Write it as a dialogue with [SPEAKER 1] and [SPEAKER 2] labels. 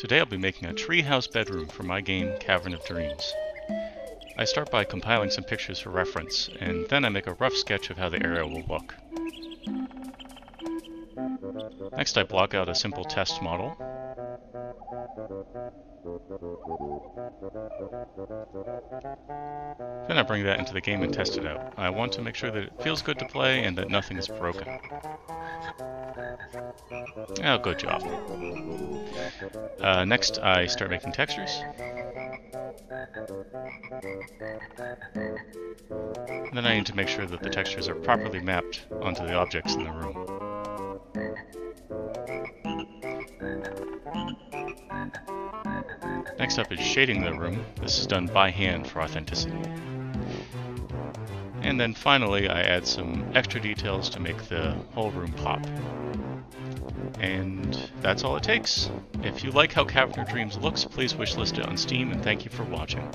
[SPEAKER 1] Today I'll be making a treehouse bedroom for my game Cavern of Dreams. I start by compiling some pictures for reference, and then I make a rough sketch of how the area will look. Next I block out a simple test model. Then I bring that into the game and test it out. I want to make sure that it feels good to play and that nothing is broken. Oh, good job. Uh, next, I start making textures. Then I need to make sure that the textures are properly mapped onto the objects in the room. Next up is shading the room. This is done by hand for authenticity. And then finally I add some extra details to make the whole room pop. And that's all it takes. If you like how Cavern Dreams looks, please wishlist it on Steam, and thank you for watching.